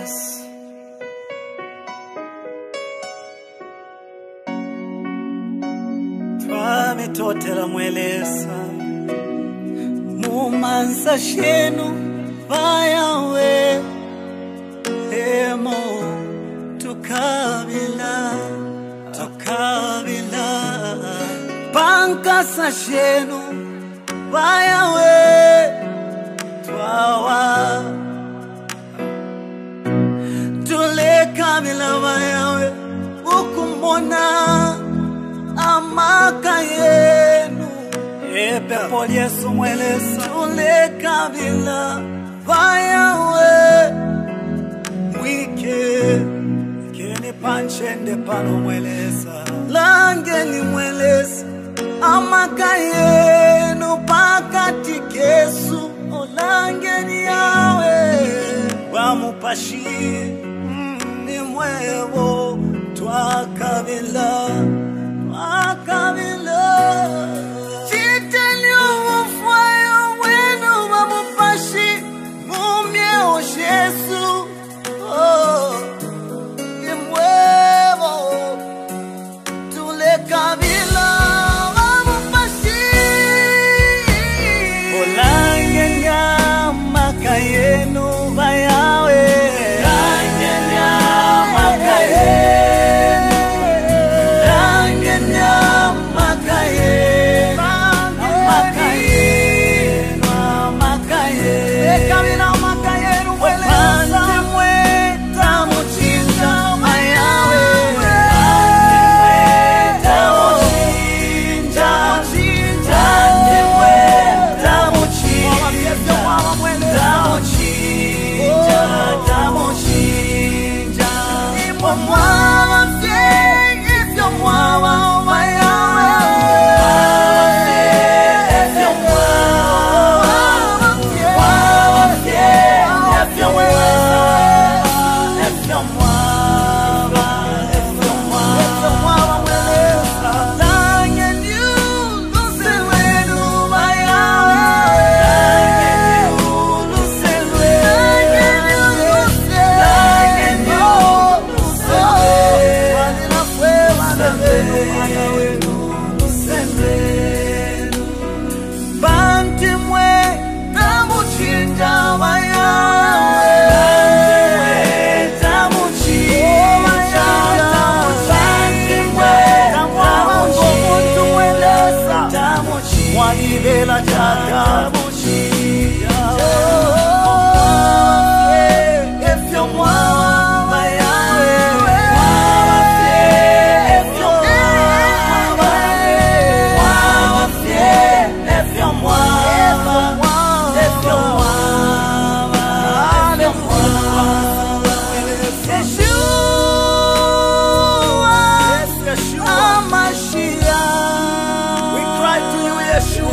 Jesus. Twamitotela mwelesa. Mumansa shenu vayawe emo tukabila tukabila pankasa shenu vayawe twawa. milaba yawe ukumona amaka yenu. Epepo lyesu mwelesa tulekabila vayawe mwike. Kene panchende pano mwelesa langeni mwelesa amaka yenu pakati kesu olangeni yawe. Wamupashie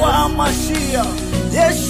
Yeshua Mashiach.